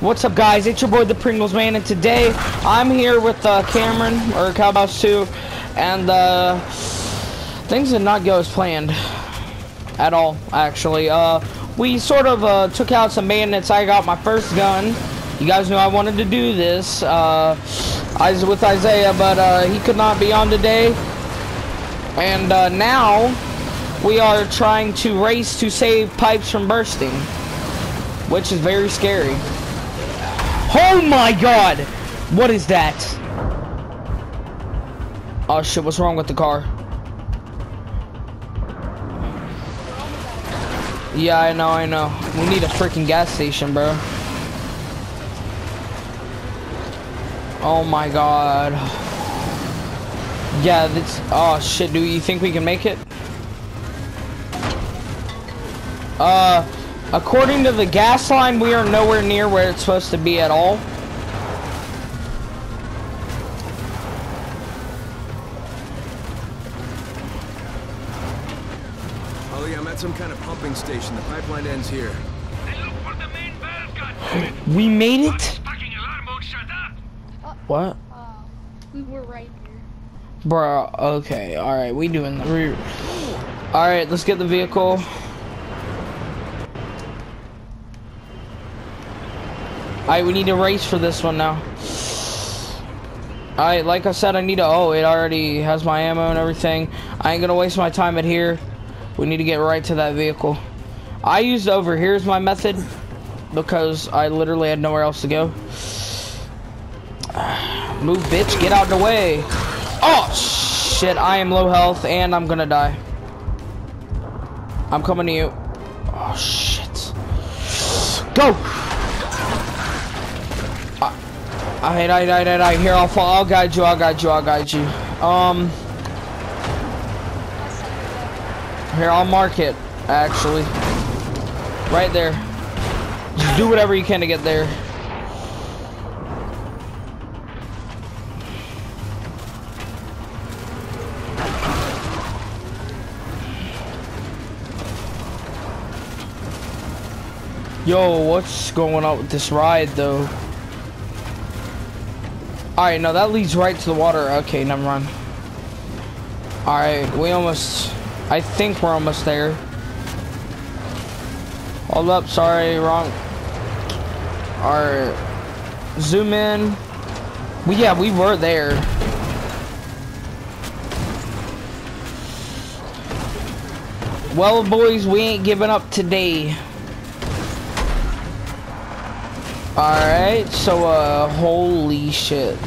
What's up, guys? It's your boy, the Pringles Man, and today I'm here with uh, Cameron, or Cowboys 2, and uh, things did not go as planned at all, actually. Uh, we sort of uh, took out some bandits. I got my first gun. You guys knew I wanted to do this. Uh, I was with Isaiah, but uh, he could not be on today. And now we are trying to race to save pipes from bursting, which is very scary. Oh my god! What is that? Oh shit, what's wrong with the car? Yeah, I know, I know. We need a freaking gas station, bro. Oh my god. Yeah, that's... Oh shit, do you think we can make it? Uh, according to the gas line, we are nowhere near where it's supposed to be at all. Ollie, I'm at some kind of pumping station. The pipeline ends here. Then look for the main valve gun. We made it? Fucking alarm won't shut up. What? Uh, we were right here. Bro, okay, alright, we doing the rear. Alright, let's get the vehicle. Alright, we need to race for this one now. Alright, like I said, I need to, oh, it already has my ammo and everything. I ain't gonna waste my time at here. We need to get right to that vehicle. I used over here as my method because I literally had nowhere else to go. Move, bitch, get out of the way. Oh, shit, I am low health and I'm gonna die. I'm coming to you. Oh, shit. Go! Alright, alright, alright, alright, here, I'll fall, I'll guide you, I'll guide you, I'll guide you. Um, here, I'll mark it, actually. Right there. Just do whatever you can to get there. Yo, what's going on with this ride, though? Alright, no, that leads right to the water. Okay, never mind. Alright, we almost... I think we're almost there. Hold up, sorry, wrong. Alright. Zoom in. We, yeah, we were there. Well, boys, we ain't giving up today. Alright, so, uh, holy shit.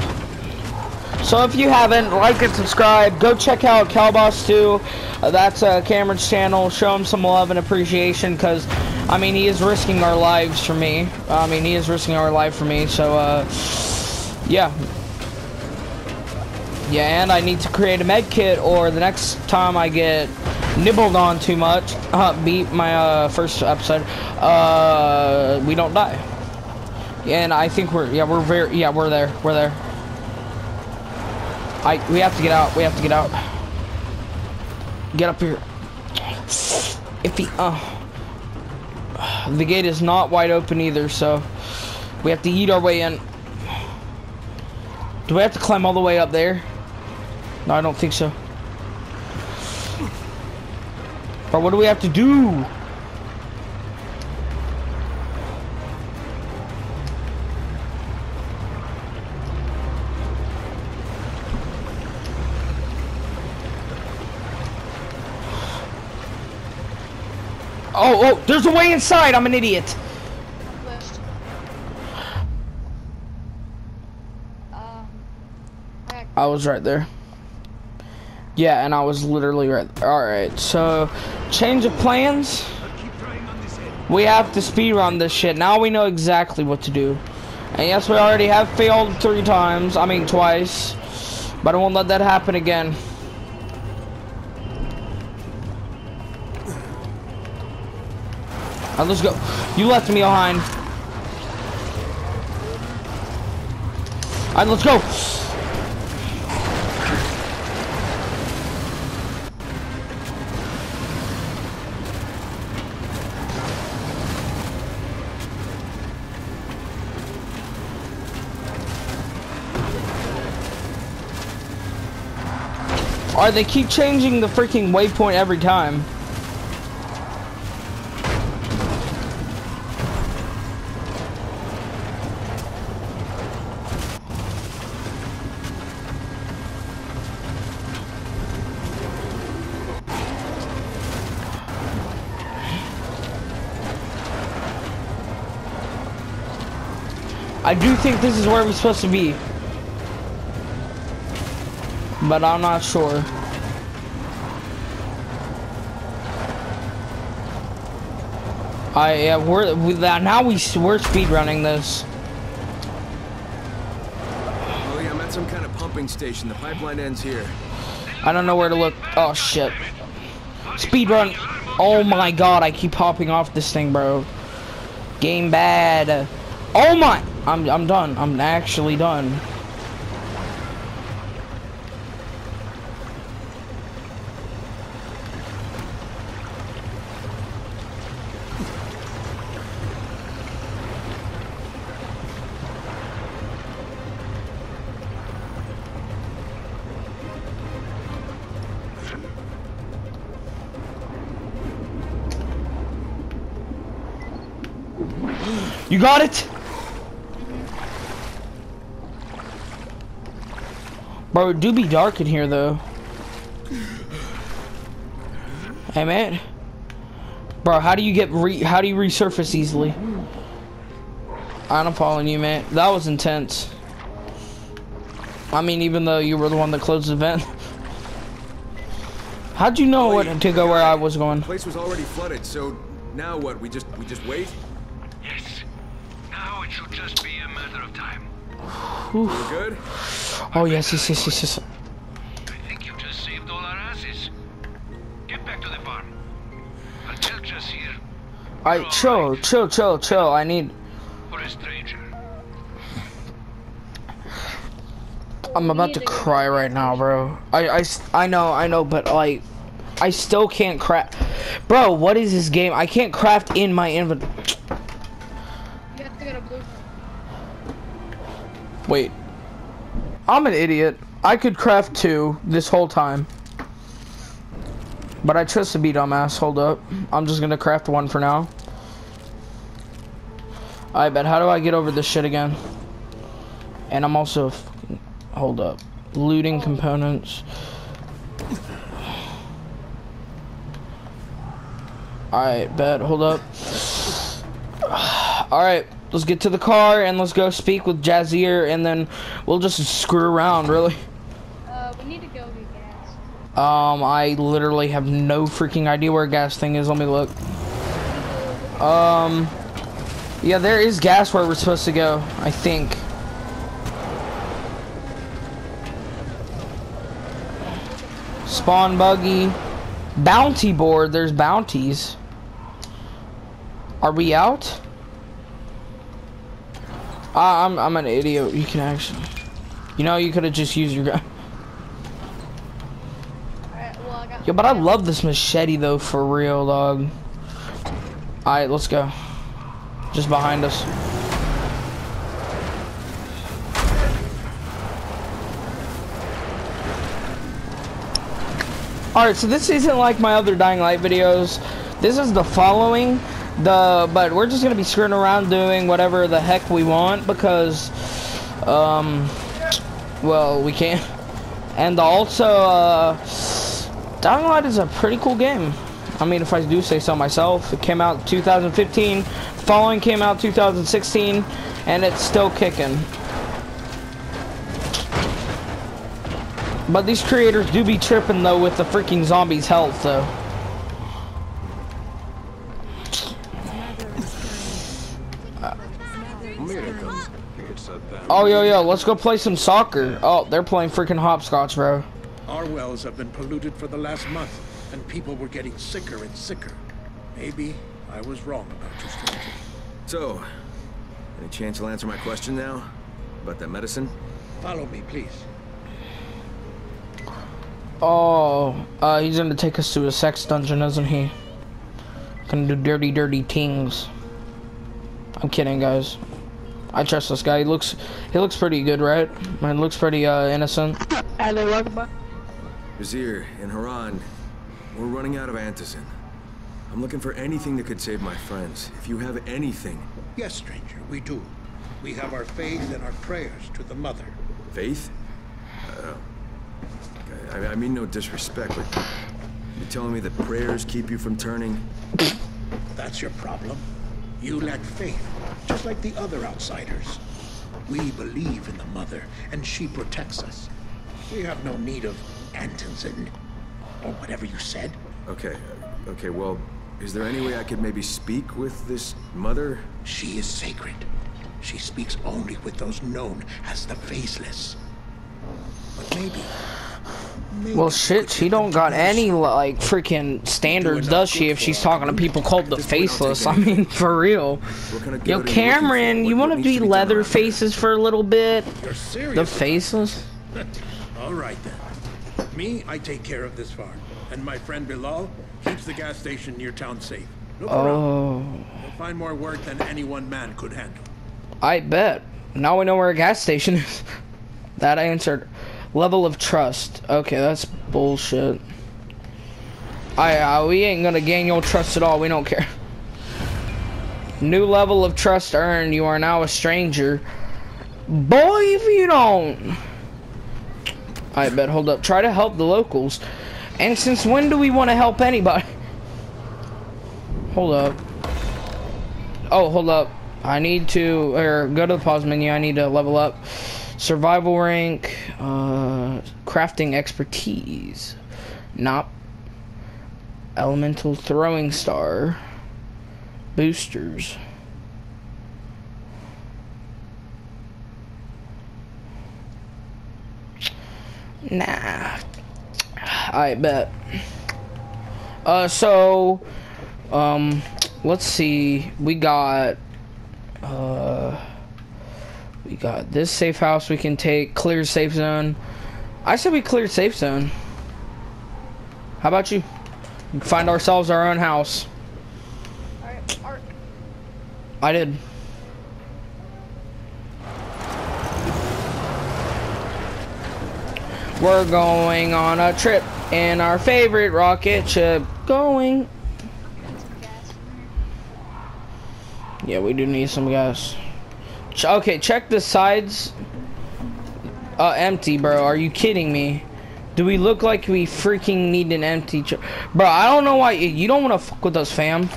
So if you haven't, like and subscribe, go check out Calboss 2. Uh, that's uh, Cameron's channel. Show him some love and appreciation, because, I mean, he is risking our lives for me. I mean, he is risking our life for me, so, uh, yeah. Yeah, and I need to create a med kit, or the next time I get nibbled on too much, uh, beat my, uh, first episode, uh, we don't die. And I think we're, yeah, we're very, yeah, we're there, we're there. I, we have to get out, we have to get out. Get up here. If he, uh, the gate is not wide open either, so we have to eat our way in. Do we have to climb all the way up there? No, I don't think so. But what do we have to do? Oh, oh, there's a way inside. I'm an idiot. I was right there. Yeah, and I was literally right there. Alright, so change of plans. We have to speed run this shit. Now we know exactly what to do. And yes, we already have failed three times. I mean, twice. But I won't let that happen again. Now let's go. You left me behind. Alright, let's go. Alright, they keep changing the freaking waypoint every time. I do think this is where we're supposed to be. But I'm not sure. I yeah, we're we, that now we we're speed running this. Oh yeah, I'm at some kind of pumping station. The pipeline ends here. I don't know where to look. Oh shit. Speed run. Oh my god, I keep popping off this thing, bro. Game bad. Oh my. I'm I'm done. I'm actually done. You got it? Bro, it do be dark in here though. Hey man. Bro, how do you get re how do you resurface easily? I'm following you, man. That was intense. I mean, even though you were the one that closed the vent. How'd you know what to go where I was going? The place was already flooded, so now what? We just we just wait? Yes. Now it should just be a matter of time. We're good? Oh yes, yes, yes, yes, yes. I think you just saved all our asses. Get back to the farm. I'll tell Jess here Alright, chill, chill, chill, chill. I need. for a stranger. I'm about to cry right now, bro. I, I, I know, I know, but like, I still can't craft. Bro, what is this game? I can't craft in my inventory. I'm an idiot. I could craft two this whole time. But I trust to be dumbass. Hold up. I'm just gonna craft one for now. I bet. How do I get over this shit again? And I'm also. Hold up. Looting components. Alright, bet. Hold up. Alright, let's get to the car and let's go speak with Jasir and then we'll just screw around, really. Uh, we need to go get gas. Um, I literally have no freaking idea where a gas thing is. Let me look. Um, yeah, there is gas where we're supposed to go, I think. Spawn buggy. Bounty board, there's bounties. Are we out? I'm, I'm an idiot. You can actually... You know, you could have just used your gun. Well, Yo, but I love this machete though, for real, dog. Alright, let's go. Just behind us. Alright, so this isn't like my other Dying Light videos. This is the following. The but we're just gonna be screwing around doing whatever the heck we want because um well we can't. And also uh Light is a pretty cool game. I mean, if I do say so myself, it came out 2015. Following came out 2016, and it's still kicking. But these creators do be tripping though with the freaking zombies' health though. Oh yo yo, let's go play some soccer. Oh, they're playing freaking hopscotch, bro. Our wells have been polluted for the last month, and people were getting sicker and sicker. Maybe I was wrong about you, stranger. So, any chance you'll answer my question now? About that medicine? Follow me, please. Oh, uh, he's gonna take us to a sex dungeon, isn't he? Gonna do dirty, dirty things. I'm kidding, guys. I trust this guy. He looks, he looks pretty good, right? Man, looks pretty uh, innocent. Vizier, in Harran, we're running out of antizin. I'm looking for anything that could save my friends. If you have anything. Yes, stranger, we do. We have our faith and our prayers to the Mother. Faith? Uh, I, I mean no disrespect, but you're telling me that prayers keep you from turning? That's your problem. You lack faith, just like the other outsiders. We believe in the Mother, and she protects us. We have no need of antizin, or whatever you said. Okay, okay, well, is there any way I could maybe speak with this mother? She is sacred. She speaks only with those known as the Faceless. But maybe... Well, shit, she don't got any like freaking standards, does she? If she's talking to people called the At this point, I'll take faceless, I mean, for real. What kind of Yo, good are you looking for? Cameron, you want to be leather faces for a little bit? The faceless? All right then. Me, I take care of this farm. And my friend Bilal keeps the gas station near town safe. Around. Oh, You'll find more work than any one man could handle. I bet. Now we know where a gas station is. That answered. Level of trust. Okay, that's bullshit. I, uh, we ain't gonna gain your trust at all. We don't care. New level of trust earned. You are now a stranger. Boy, if you don't. I bet. Hold up. Try to help the locals. And since when do we want to help anybody? Hold up. Oh, hold up. I need to, or go to the pause menu. I need to level up. Survival rank, uh, crafting expertise. Not elemental throwing star. Boosters. Nah. I bet. Uh, so, um, let's see. We got, uh, we got this safe house we can take. Clear safe zone. I said we cleared safe zone. How about you? Find ourselves our own house. I did. We're going on a trip in our favorite rocket ship. Going. Yeah, we do need some gas. Ch okay, check the sides. Uh, empty, bro. Are you kidding me? Do we look like we freaking need an empty Bro, I don't know why. You don't want to fuck with us, fam.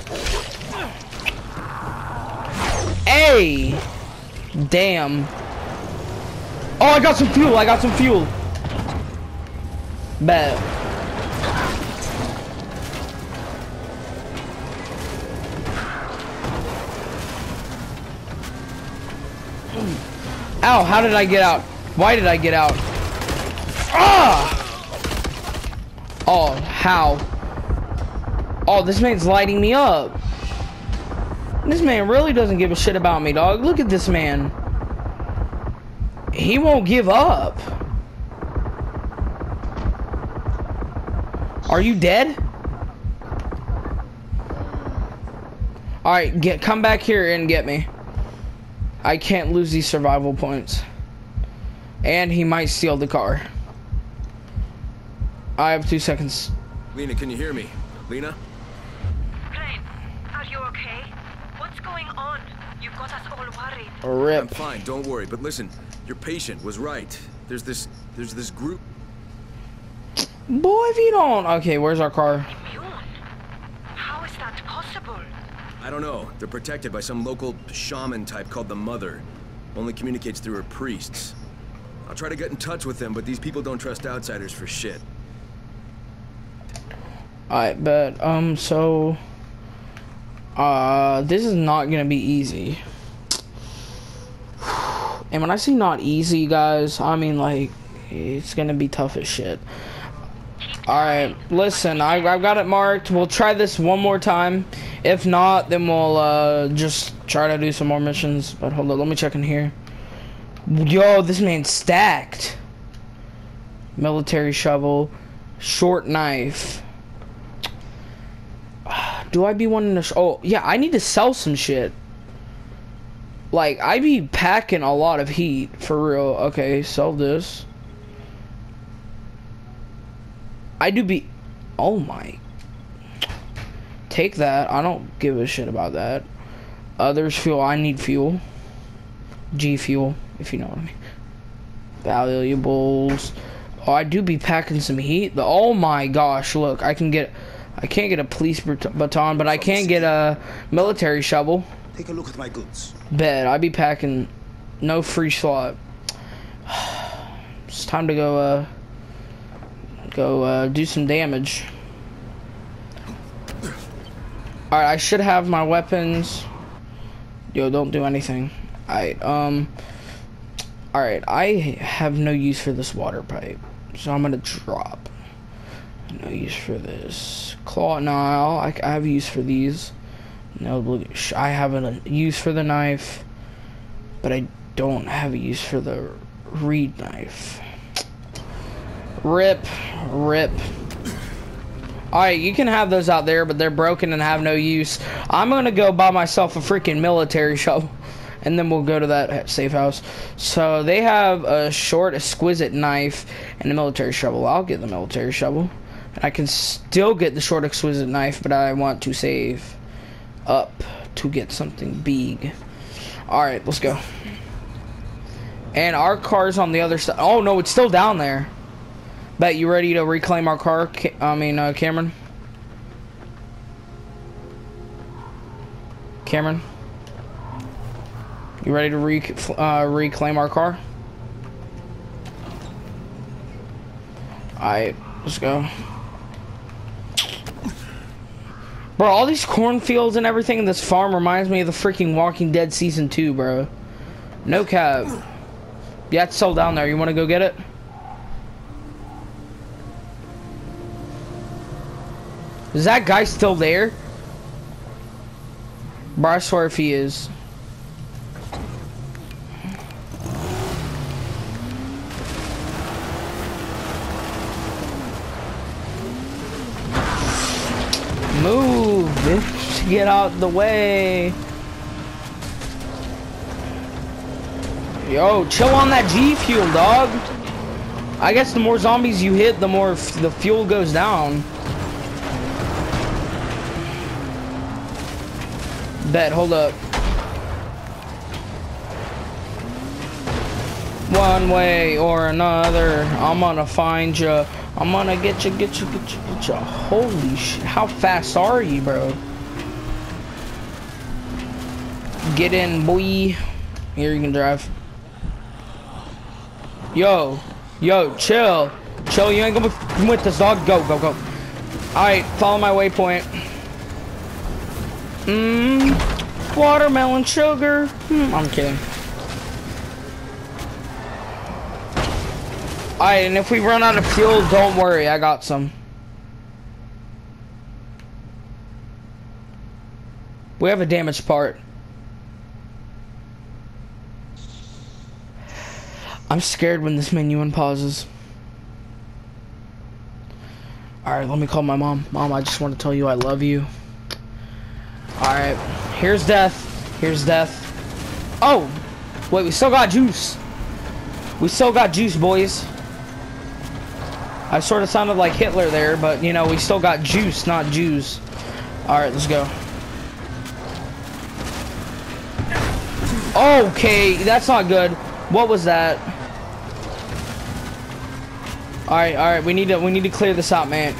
Hey! Damn. Oh, I got some fuel. I got some fuel. Bet. Ow, how did I get out? Why did I get out? Ah! Oh, how? Oh, this man's lighting me up. This man really doesn't give a shit about me, dog. Look at this man. He won't give up. Are you dead? Alright, get come back here and get me. I can't lose these survival points. And he might steal the car. I have two seconds. Lena, can you hear me? Lena? Crane, are you okay? What's going on? You've got us all worried. I'm fine, don't worry. But listen, your patient was right. There's this, there's this group. Boy, if you don't. Okay, where's our car? Immune? How is that possible? I don't know. They're protected by some local shaman type called the Mother. Only communicates through her priests. I'll try to get in touch with them, but these people don't trust outsiders for shit. Alright, but, um, so. Uh, this is not gonna be easy. And when I say not easy, guys, I mean, like, it's gonna be tough as shit. Alright, listen, I, I've got it marked. We'll try this one more time. If not, then we'll, uh, just try to do some more missions. But hold on, let me check in here. Yo, this man's stacked. Military shovel, short knife. Do I be wanting to? Oh, yeah, I need to sell some shit. Like, I be packing a lot of heat for real. Okay, sell this. I do be. Oh my. Take that. I don't give a shit about that. Others fuel. I need fuel. G fuel, if you know what I mean. Valuables. Oh, I do be packing some heat. The, oh my gosh, look. I can get. I can't get a police baton, but I can get a military shovel. Take a look at my goods. Bet. I be packing. No free slot. It's time to go, uh. Go, uh, do some damage. Alright, I should have my weapons. Yo, don't do anything. Alright, um. Alright, I have no use for this water pipe. So I'm gonna drop. No use for this. Claw, no, I, I have use for these. No, I have a use for the knife. But I don't have a use for the reed knife. Rip, rip. Alright, you can have those out there, but they're broken and have no use. I'm gonna go buy myself a freaking military shovel. And then we'll go to that safe house. So they have a short, exquisite knife and a military shovel. I'll get the military shovel. And I can still get the short, exquisite knife, but I want to save up to get something big. Alright, let's go. And our car's on the other side. Oh, no, it's still down there. Bet you ready to reclaim our car? I mean, uh, Cameron? Cameron? You ready to rec uh, reclaim our car? Alright, let's go. Bro, all these cornfields and everything in this farm reminds me of the freaking Walking Dead Season 2, bro. No cap. Yeah, it's sold down there. You want to go get it? Is that guy still there? Bro, I swear if he is. Move, bitch. Get out the way. Yo, chill on that G fuel, dog. I guess the more zombies you hit, the more the fuel goes down. Bet, hold up. One way or another, I'm gonna find you. I'm gonna get you, get you, get you, get you. Holy shit, how fast are you, bro? Get in, boy. Here, you can drive. Yo, yo, chill. Chill, you ain't gonna with this dog. Go, go, go. Alright, follow my waypoint. Mmm, watermelon sugar. Hmm, I'm kidding. Alright, and if we run out of fuel, don't worry, I got some. We have a damaged part. I'm scared when this menu unpauses. Alright, let me call my mom. Mom, I just want to tell you I love you. Alright, here's death. Here's death. Oh! Wait, we still got juice. We still got juice, boys. I sort of sounded like Hitler there, but you know, we still got juice, not Jews. Alright, let's go. Okay, that's not good. What was that? Alright, alright, we need to we need to clear this out, man.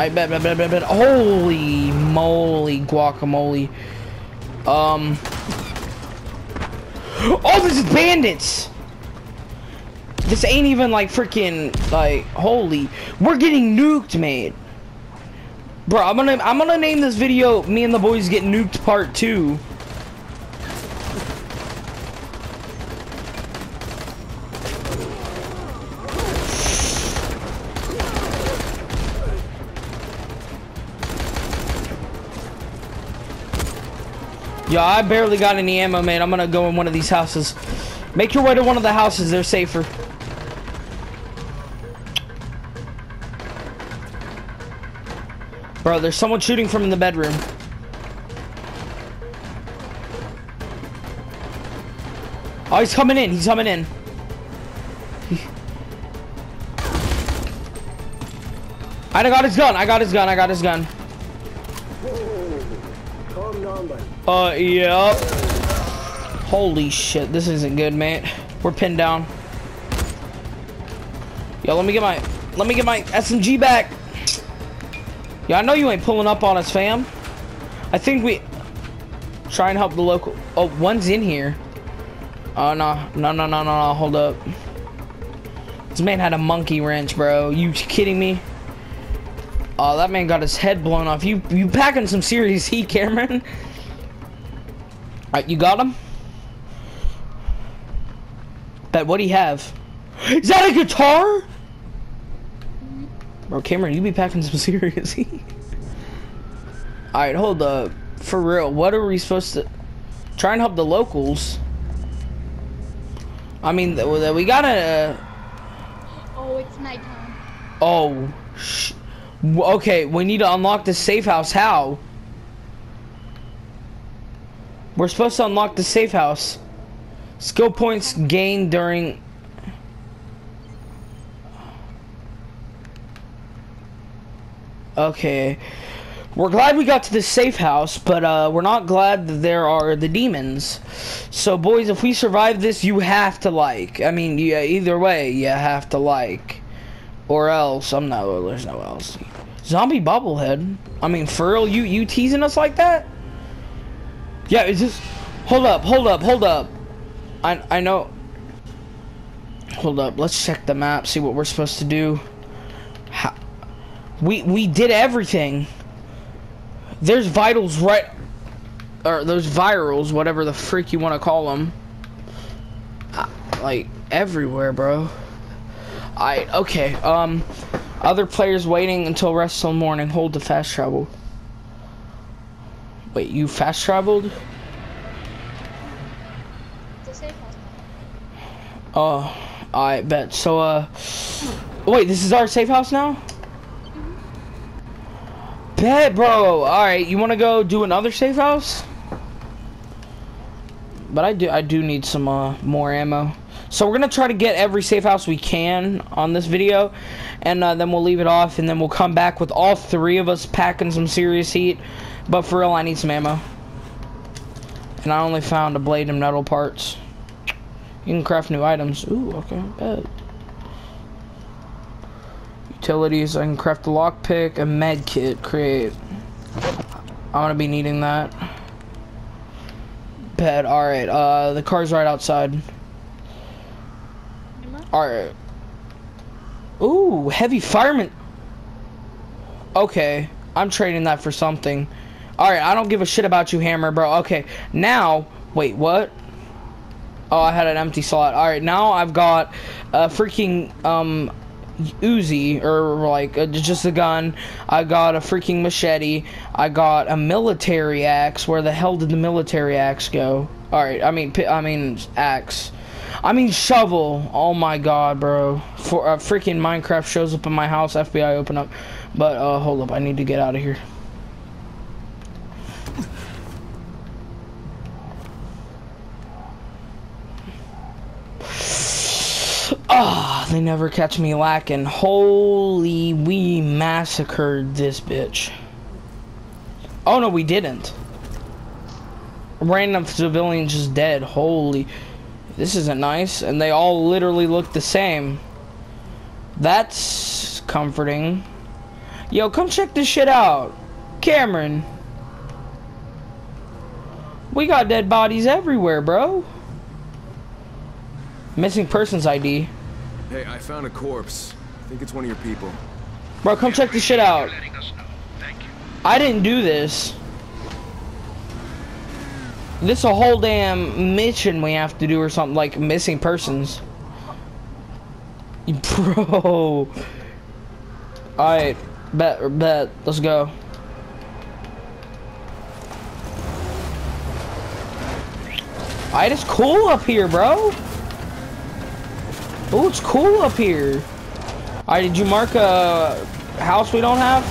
I bet, bet, bet, bet, bet. Holy moly, guacamole. Um. Oh, this is bandits! This ain't even like freaking like holy. We're getting nuked, man. Bro, I'm gonna I'm gonna name this video "Me and the Boys Get Nuked Part 2. Yo, I barely got any ammo, man. I'm gonna go in one of these houses. Make your way to one of the houses. They're safer. Bro, there's someone shooting from in the bedroom. Oh, he's coming in. He's coming in. I got his gun. I got his gun. I got his gun. Uh, yep. Holy shit, this isn't good, man. We're pinned down. Yo, let me get my, let me get my SMG back. Yeah, I know you ain't pulling up on us, fam. I think we try and help the local. Oh, one's in here. Oh no, no, no, no, no, no. Hold up. This man had a monkey wrench, bro. You kidding me? Oh, that man got his head blown off. You you packing some serious heat, Cameron? Alright, you got him? Bet what do you have? Is that a guitar? Bro, Cameron, you be packing some serious heat. Alright, hold up. For real, what are we supposed to... Try and help the locals. I mean, we gotta... Uh, oh, it's nighttime. Oh, sh okay, we need to unlock the safe house. How? We're supposed to unlock the safe house. Skill points gained during... Okay. We're glad we got to the safe house, but uh, we're not glad that there are the demons. So, boys, if we survive this, you have to like. I mean, yeah, either way, you have to like. Or else, I'm not, there's no else. Zombie bobblehead. I mean, for real, you, you teasing us like that? Yeah, is just... Hold up, hold up, hold up. I, I know... Hold up, let's check the map, see what we're supposed to do. How, we, we did everything. There's vitals right... Or those virals, whatever the freak you want to call them. Uh, like, everywhere, bro. I okay. Um, other players waiting until rest till morning. Hold the fast travel. Wait, you fast traveled? It's a. Oh, I bet. So, uh, wait, this is our safe house now? Bet, bro. All right, you want to go do another safe house? But I do, I do need some uh, more ammo. So we're gonna try to get every safe house we can on this video, and uh, then we'll leave it off, and then we'll come back with all three of us packing some serious heat. But for real, I need some ammo. And I only found a blade and metal parts. You can craft new items. Ooh, okay, bet. Utilities, I can craft a lockpick, a med kit, create. I'm gonna be needing that. Bet, alright, uh, the car's right outside. Alright. Ooh, heavy fireman. Okay, I'm trading that for something. Alright, I don't give a shit about you, Hammer, bro. Okay, now, wait, what? Oh, I had an empty slot. Alright, now I've got a freaking, um, Uzi, or like uh, just a gun. I got a freaking machete. I got a military axe. Where the hell did the military axe go? Alright, I mean, I mean, axe. I mean, shovel. Oh my god, bro. For uh, freaking Minecraft shows up in my house, FBI open up. But, uh, hold up, I need to get out of here. Ah, oh, they never catch me lacking. Holy, we massacred this bitch. Oh no, we didn't. Random civilians just dead. Holy, this isn't nice. And they all literally look the same. That's comforting. Yo, come check this shit out. Cameron. We got dead bodies everywhere, bro. Missing persons ID. Hey, I found a corpse. I think it's one of your people. Bro, come check this shit out. I didn't do this. This a whole damn mission we have to do or something like missing persons. Bro. Alright, bet, bet, let's go. Alright, it's cool up here, bro. Oh, it's cool up here. Alright, did you mark a house we don't have?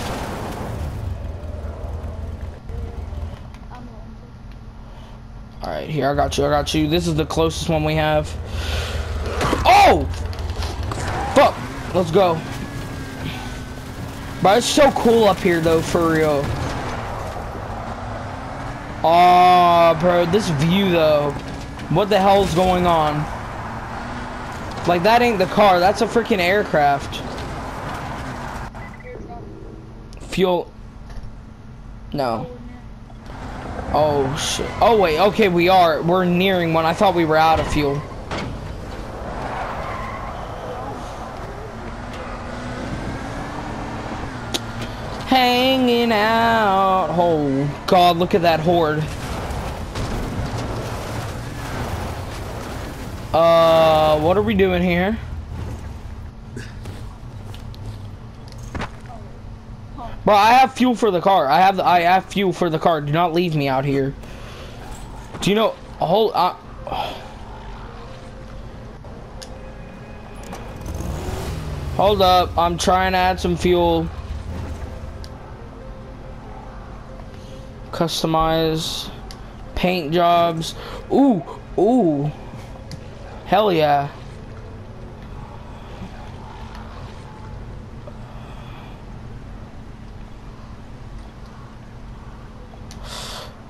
Alright, here, I got you, I got you. This is the closest one we have. Oh! Fuck! Let's go. But it's so cool up here though, for real. Oh, bro, this view though. What the hell's going on? Like that ain't the car, that's a freaking aircraft. Fuel. No. Oh shit. Oh wait, okay, we are. We're nearing one. I thought we were out of fuel. Hanging out. Oh god, look at that horde. Uh, what are we doing here? Bro, I have fuel for the car. I have the, I have fuel for the car. Do not leave me out here. Do you know? Hold. Uh, hold up. I'm trying to add some fuel. Customize. Paint jobs. Ooh. Ooh. Hell yeah.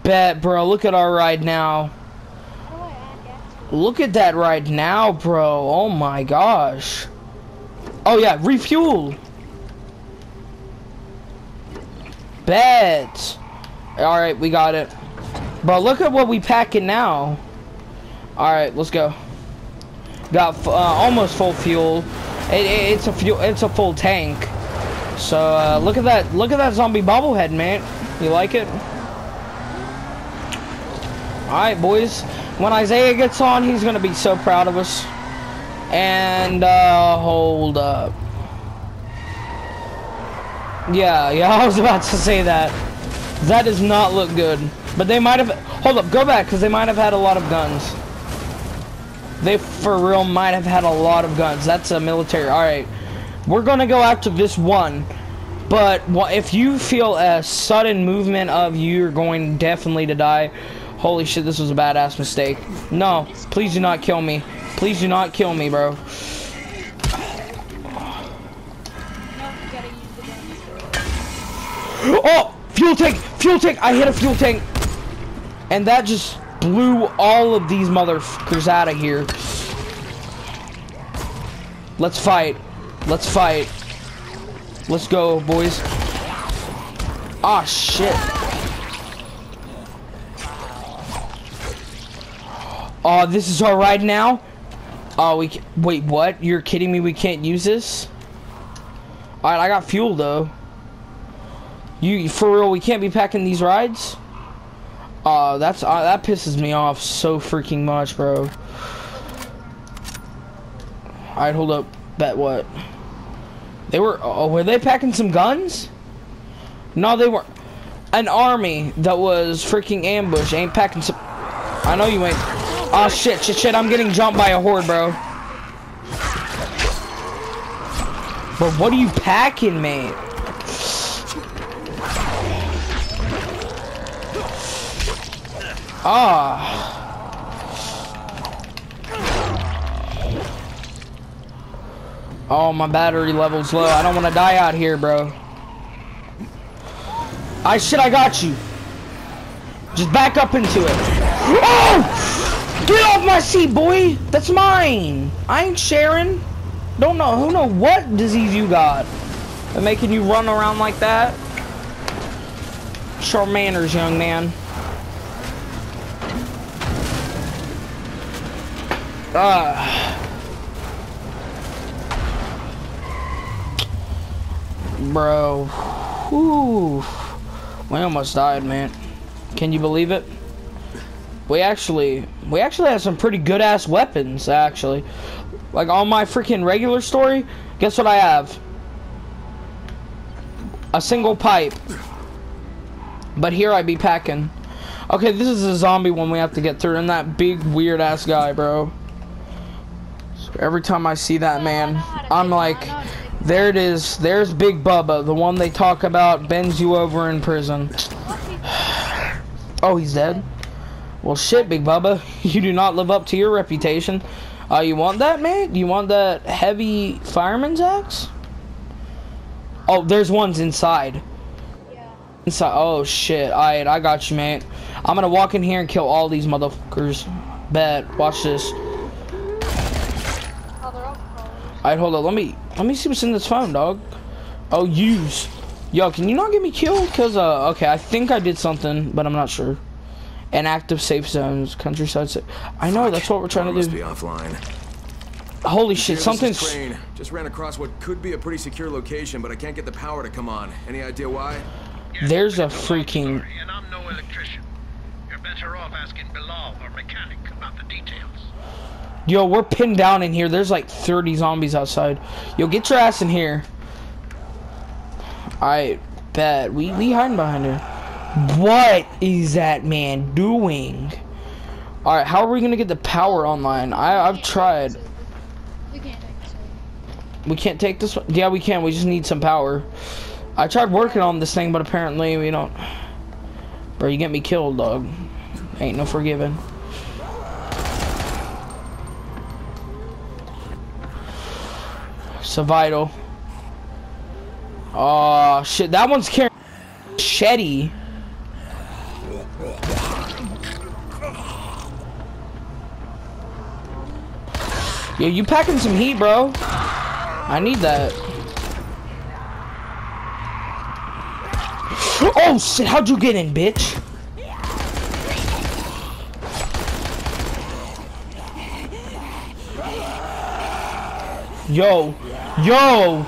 Bet, bro. Look at our ride now. Look at that ride now, bro. Oh my gosh. Oh yeah, refuel. Bet. All right, we got it. Bro, look at what we packing now. All right, let's go. Got uh, almost full fuel. It, it, it's a fuel. It's a full tank. So uh, look at that. Look at that zombie bobblehead, man. You like it? All right, boys. When Isaiah gets on, he's gonna be so proud of us. And uh, hold up. Yeah, yeah. I was about to say that. That does not look good. But they might have. Hold up. Go back, because they might have had a lot of guns. They for real might have had a lot of guns. That's a military. All right, we're gonna go after this one. But if you feel a sudden movement of you're going definitely to die, holy shit, this was a badass mistake. No, please do not kill me. Please do not kill me, bro. You. Oh, fuel tank, fuel tank. I hit a fuel tank, and that just blew all of these motherfuckers out of here. Let's fight. Let's fight. Let's go, boys. Ah, shit. Oh, this is our ride now? Oh, we ca- wait, what? You're kidding me? We can't use this? Alright, I got fuel, though. You, for real, we can't be packing these rides? Uh, that's, uh, that pisses me off so freaking much, bro. Alright, hold up. Bet what? They were, oh, were they packing some guns? No, they weren't. An army that was freaking ambush ain't packing some, I know you ain't. Oh shit, shit, shit, I'm getting jumped by a horde, bro. But what are you packing, man? Ah. Oh, my battery level's low. I don't want to die out here, bro. I shit, I got you. Just back up into it. Oh! Get off my seat, boy! That's mine. I ain't sharing. Don't know who know what disease you got. They're making you run around like that. Show manners, young man. Ah. Bro. Whew. We almost died, man. Can you believe it? We actually, we actually have some pretty good ass weapons, actually. Like on my freaking regular story, guess what I have? A single pipe. But here I be packing. Okay, this is a zombie one we have to get through, and that big weird ass guy, bro. Every time I see that man, I'm like, there it is. There's Big Bubba, the one they talk about bends you over in prison. Oh, he's dead. Well, shit, Big Bubba. You do not live up to your reputation. Uh, you want that, man? You want that heavy fireman's axe? Oh, there's ones inside. Inside. Oh shit. Alright, I got you, mate. I'm gonna walk in here and kill all these motherfuckers. Bet. Watch this. Oh, they're all callers. Alright, hold on. Let me let me see what's in this phone, dog. Oh, use. Yo, can you not get me killed? Cause uh, okay, I think I did something, but I'm not sure. Inactive safe zones, countryside. Sa I know that's what we're trying Must to be offline. Holy Here, shit, this something's. Crane. Just ran across what could be a pretty secure location, but I can't get the power to come on. Any idea why? There's a freaking- story, And I'm no electrician. You're better off asking Bilal or mechanic about the details. Yo, we're pinned down in here. There's like 30 zombies outside. Yo, get your ass in here. I bet we we hiding behind her. What is that man doing? All right, how are we gonna get the power online? I I've tried. We can't take this one. We can't take this one. Yeah, we can. We just need some power. I tried working on this thing, but apparently we don't. Bro, you get me killed, dog. Ain't no forgiving. Vital. Oh shit, that one's carrying machete. Yo, you packing some heat, bro? I need that. Oh shit, how'd you get in, bitch? Yo, yo!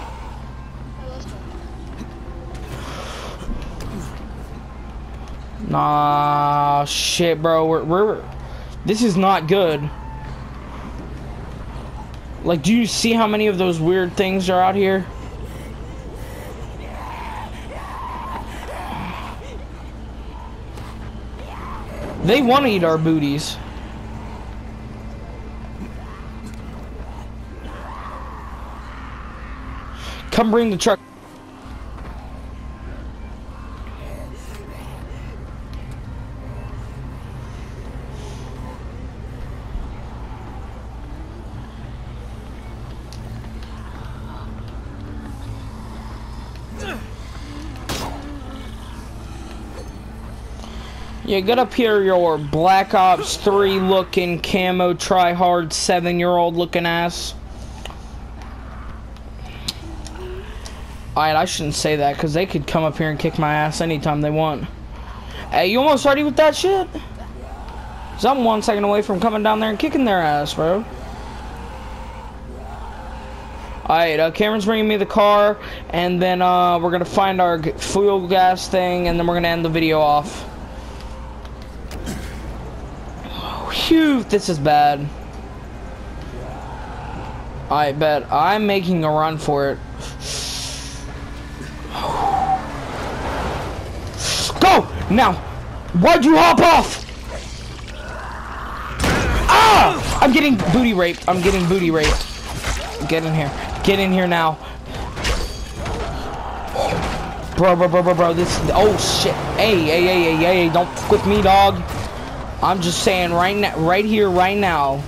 Nah, shit, bro. We're, we're, this is not good. Like, do you see how many of those weird things are out here? They want to eat our booties. Come bring the truck. Yeah, get up here, your Black Ops 3 looking camo try hard seven year old looking ass. Alright, I shouldn't say that because they could come up here and kick my ass anytime they want. Hey, you almost ready with that shit? Cause I'm one second away from coming down there and kicking their ass, bro. Alright, uh, Cameron's bringing me the car, and then uh, we're gonna find our fuel gas thing, and then we're gonna end the video off. Phew, this is bad. I bet I'm making a run for it. Go! Now! Why'd you hop off? Ah! I'm getting booty raped. I'm getting booty raped. Get in here. Get in here now. Bro, bro, bro, bro, bro. This. Oh shit. Hey, hey, hey, hey, hey. Don't fuck with me, dog. I'm just saying right now, right here, right now.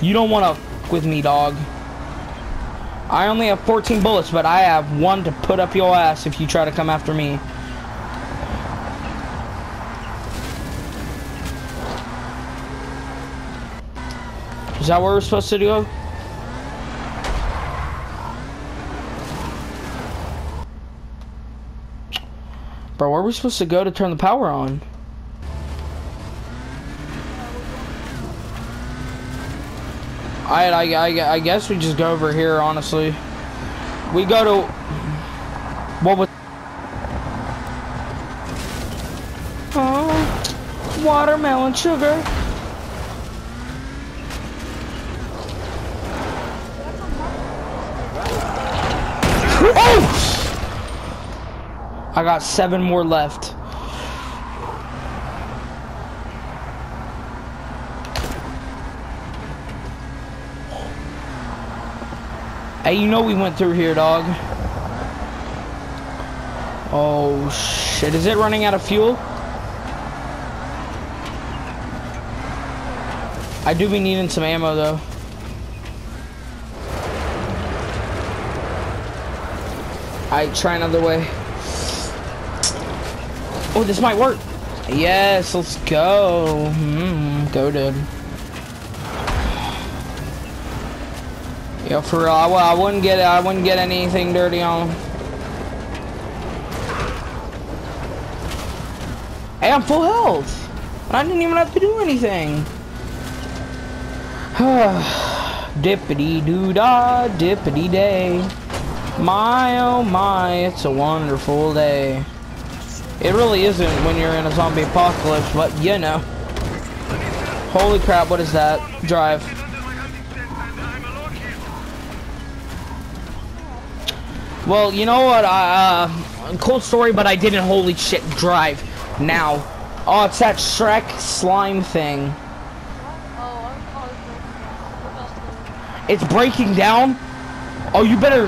You don't want to fuck with me, dog. I only have 14 bullets, but I have one to put up your ass if you try to come after me. Is that where we're supposed to go? Bro, where are we supposed to go to turn the power on? I, I, I, I guess we just go over here, honestly. We go to... What was... Oh, watermelon sugar. I got seven more left. Hey, you know we went through here, dog. Oh, shit. Is it running out of fuel? I do be needing some ammo, though. I try another way. Oh, this might work. Yes, let's go. Hmm, go, dude. Yo, for real, I, I wouldn't get I wouldn't get anything dirty on. Hey, I'm full health. I didn't even have to do anything. dippity doo dah, dippity day. My oh my, it's a wonderful day. It really isn't when you're in a zombie apocalypse, but you know. Holy crap, what is that? Drive. Well, you know what? Uh, cool story, but I didn't. Holy shit, drive now. Oh, it's that Shrek slime thing. It's breaking down. Oh, you better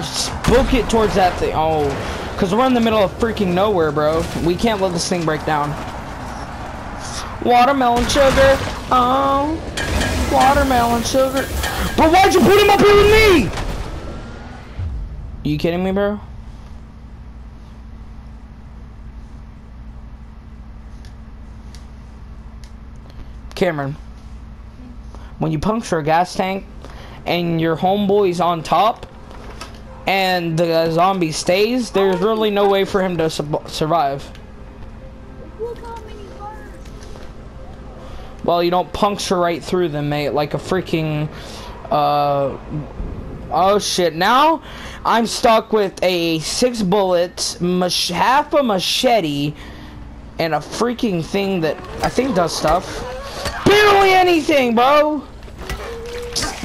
book it towards that thing. Oh, because we're in the middle of freaking nowhere, bro. We can't let this thing break down. Watermelon sugar. Oh, watermelon sugar. But why'd you put him up here with me? You kidding me, bro? Cameron, when you puncture a gas tank and your homeboy's on top and the zombie stays, there's really no way for him to su survive. Look how many cars. Well, you don't puncture right through them, mate, like a freaking, uh, oh shit. Now, I'm stuck with a six bullets, half a machete, and a freaking thing that I think does stuff. Barely anything, bro!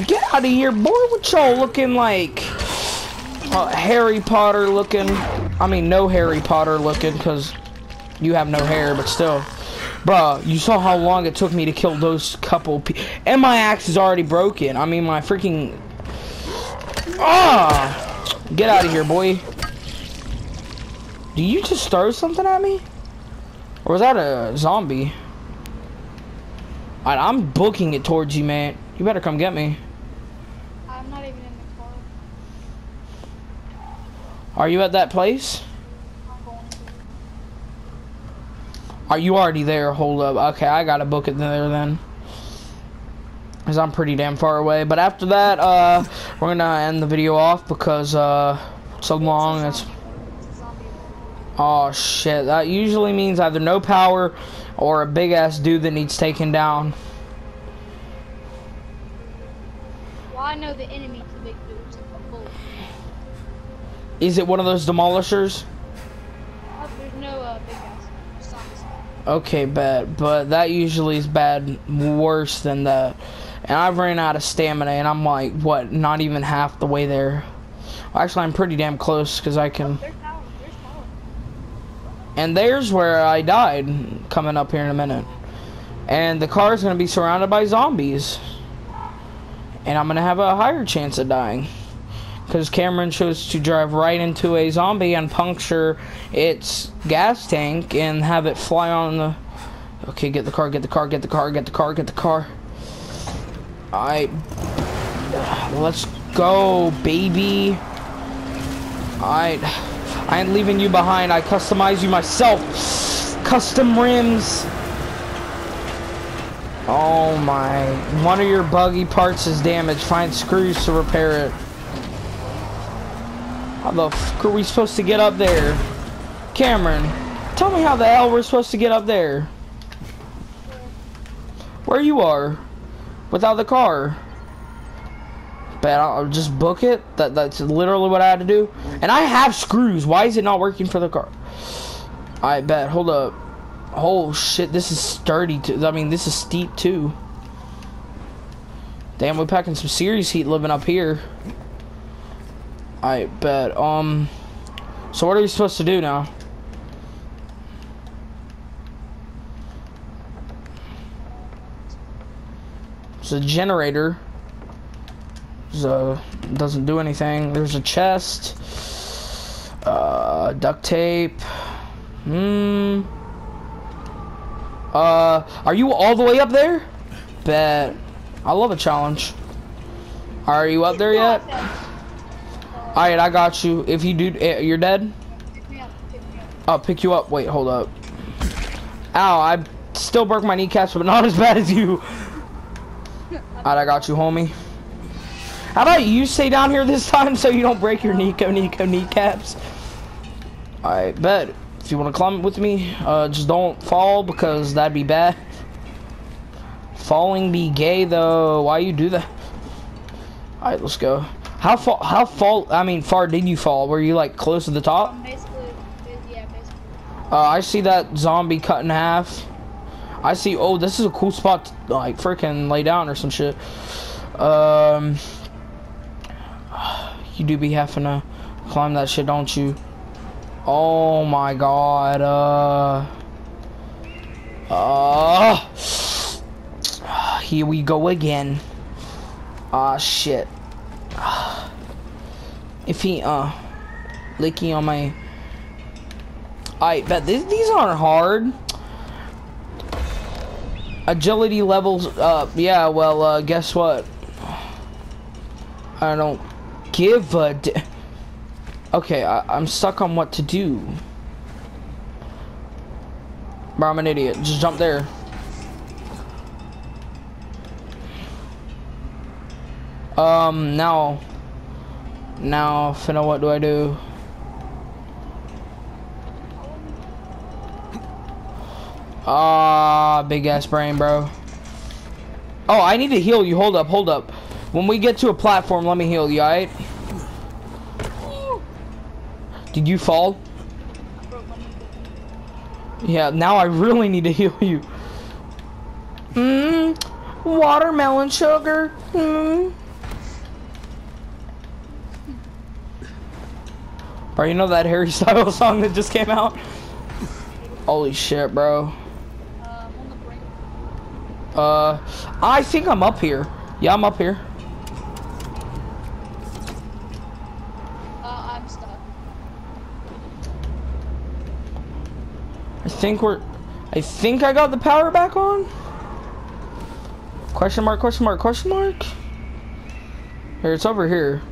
Get out of here, boy, what y'all looking like? Uh, Harry Potter looking. I mean, no Harry Potter looking, because you have no hair, but still. Bruh, you saw how long it took me to kill those couple And my axe is already broken. I mean, my freaking... Ah! Get out of here, boy. Do you just throw something at me? Or was that a zombie? I'm booking it towards you, man. You better come get me. I'm not even in the car. Are you at that place? Are you already there? Hold up. Okay, I gotta book it there then. Cause I'm pretty damn far away. But after that, uh, we're gonna end the video off because, uh, so long. It's oh shit. That usually means either no power or a big ass dude that needs taken down. Well, I know the enemy's Is it one of those demolishers? Oh, there's no uh, big guys. Okay, bad. But that usually is bad, worse than that. And I've ran out of stamina, and I'm like, what, not even half the way there. Actually, I'm pretty damn close because I can. There's power. There's power. And there's where I died, coming up here in a minute. And the car's gonna be surrounded by zombies. And I'm gonna have a higher chance of dying. Because Cameron chose to drive right into a zombie and puncture its gas tank and have it fly on the. Okay, get the car, get the car, get the car, get the car, get the car. Alright. Let's go, baby. Alright. I ain't leaving you behind. I customize you myself. Custom rims. Oh my. One of your buggy parts is damaged. Find screws to repair it. How the fuck are we supposed to get up there? Cameron, tell me how the hell we're supposed to get up there. Where you are. Without the car. But I'll just book it. That that's literally what I had to do. And I have screws. Why is it not working for the car? I bet. Hold up. Oh shit, this is sturdy too. I mean, this is steep too. Damn, we're packing some serious heat living up here. I bet. Um. So what are we supposed to do now? It's a generator. So doesn't do anything. There's a chest. Uh, duct tape. Hmm. Uh, are you all the way up there? Bet. I love a challenge. Are you up there yet? Uh, Alright, I got you. If you do, eh, you're dead? I'll pick you up. Wait, hold up. Ow, I still broke my kneecaps, but not as bad as you. Alright, I got you, homie. How about you stay down here this time so you don't break your Nico Nico kneecaps? Alright, bet. If you want to climb with me, uh, just don't fall because that'd be bad. Falling be gay though. Why you do that? Alright, let's go. How far? How fall? I mean, far did you fall? Were you like close to the top? Um, basically, yeah, basically. Uh, I see that zombie cut in half. I see. Oh, this is a cool spot to like freaking lay down or some shit. Um, you do be having to climb that shit, don't you? Oh my god. Uh. Uh. Here we go again. Ah shit. If he uh, licking on my I bet these, these aren't hard. Agility levels up. Yeah, well, uh, guess what? I don't give a Okay, I, I'm stuck on what to do. Bro, I'm an idiot. Just jump there. Um, now. Now, finna, what do I do? Ah, big ass brain, bro. Oh, I need to heal you. Hold up, hold up. When we get to a platform, let me heal you, alright? Did you fall? Yeah, now I really need to heal you. Mmm, watermelon sugar. Mmm. Bro, you know that Harry Styles song that just came out? Holy shit, bro. Uh, I'm on the brink. Uh, I think I'm up here. Yeah, I'm up here. Uh, I'm stuck. I think we're... I think I got the power back on? Question mark, question mark, question mark? Here, it's over here.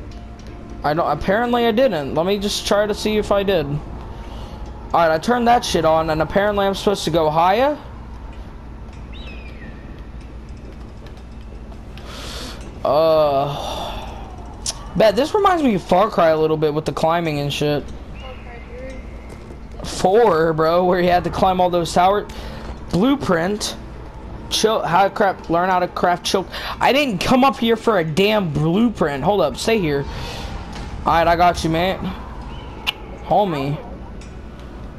I don't... Apparently I didn't. Let me just try to see if I did. Alright, I turned that shit on, and apparently I'm supposed to go higher? Uh... Bet, this reminds me of Far Cry a little bit with the climbing and shit. Four, bro, where you had to climb all those towers. Blueprint. Chill. How to craft. Learn how to craft choke. I didn't come up here for a damn blueprint. Hold up. Stay here. All right, I got you, man. Homie.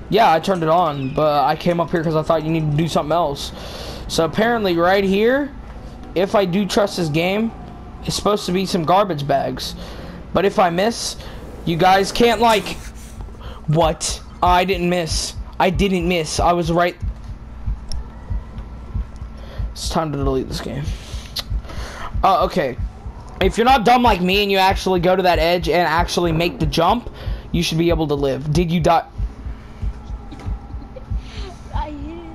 Yeah, I turned it on, but I came up here because I thought you needed to do something else. So apparently, right here, if I do trust this game, it's supposed to be some garbage bags. But if I miss, you guys can't like what? I didn't miss. I didn't miss. I was right. It's time to delete this game. Oh, okay. If you're not dumb like me and you actually go to that edge and actually make the jump, you should be able to live. Did you die?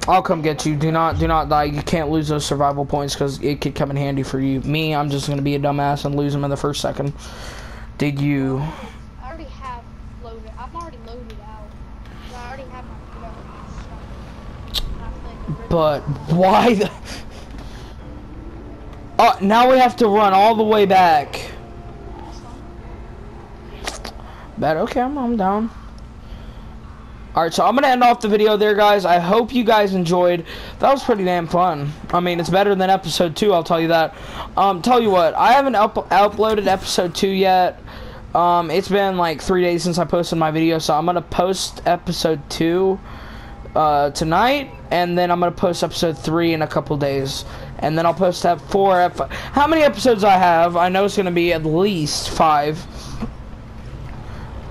I'll come get you. Do not, do not die. You can't lose those survival points because it could come in handy for you. Me, I'm just gonna be a dumbass and lose them in the first second. Did you? I already have loaded. I'm already loaded out. I already have my gun. So, and I played the rip- But why the? Oh, now we have to run all the way back. Bet okay, I'm, I'm down. Alright, so I'm gonna end off the video there, guys. I hope you guys enjoyed. That was pretty damn fun. I mean, it's better than episode two. I'll tell you that. Um, tell you what, I haven't up uploaded episode two yet. Um, it's been like three days since I posted my video, so I'm gonna post episode two uh, tonight, and then I'm gonna post episode three in a couple days, and then I'll post up four. Ep- How many episodes I have? I know it's gonna be at least five.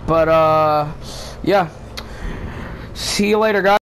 But uh, yeah. See you later, guys.